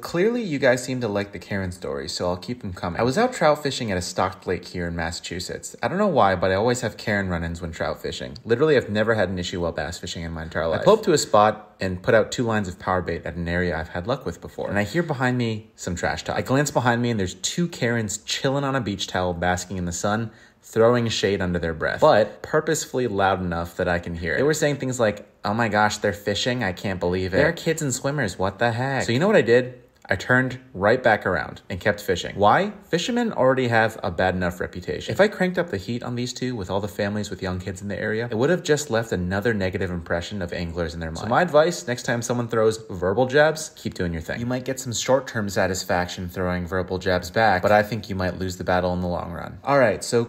Clearly, you guys seem to like the Karen stories, so I'll keep them coming. I was out trout fishing at a stocked lake here in Massachusetts. I don't know why, but I always have Karen run ins when trout fishing. Literally, I've never had an issue while bass fishing in my entire life. I pull up to a spot and put out two lines of power bait at an area I've had luck with before. And I hear behind me some trash talk. I glance behind me and there's two Karens chilling on a beach towel, basking in the sun, throwing shade under their breath, but purposefully loud enough that I can hear it. They were saying things like, oh my gosh, they're fishing. I can't believe it. They're kids and swimmers. What the heck? So you know what I did? I turned right back around and kept fishing. Why? Fishermen already have a bad enough reputation. If I cranked up the heat on these two with all the families with young kids in the area, it would have just left another negative impression of anglers in their mind. So my advice, next time someone throws verbal jabs, keep doing your thing. You might get some short-term satisfaction throwing verbal jabs back, but I think you might lose the battle in the long run. All right, so